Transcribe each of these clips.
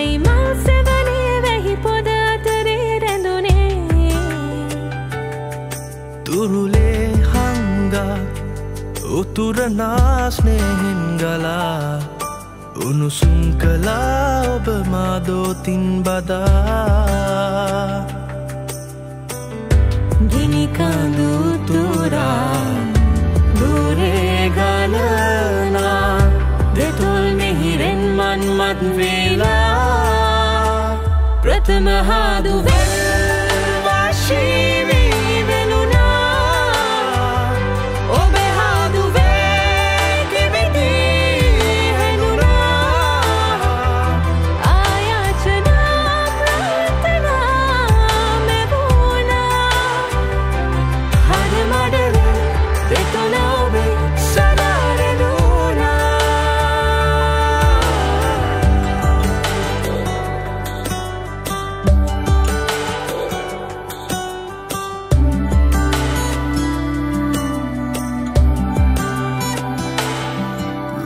තමයි මල් සෙවනේ වැහි පොද අතරේ රැඳුනේ. තුරුලේ හංගා උතුරනා ස්නේහෙන් ගලා උණුසුම් කලා ඔබ මාදෝතින් බදා. ගිනි කඳුර Tá sistema. Vem.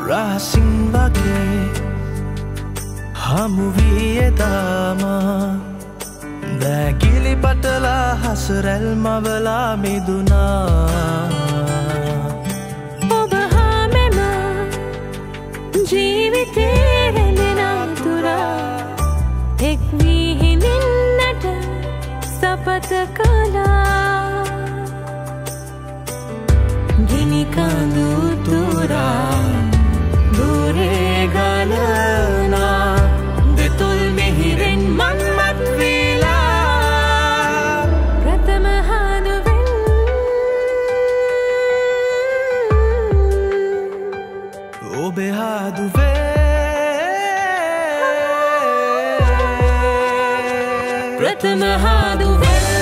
රහසින් වගේ හමුවීයදාමා දැගිලි පටලා හසරැල් මවලා මිදුනා. ඔබ හා මෙම ජීවිතේ රැඳෙනතුරා එක්වී හිඳින්නට ඔබේ හාදුවේ ප්‍රථම හාදුවේ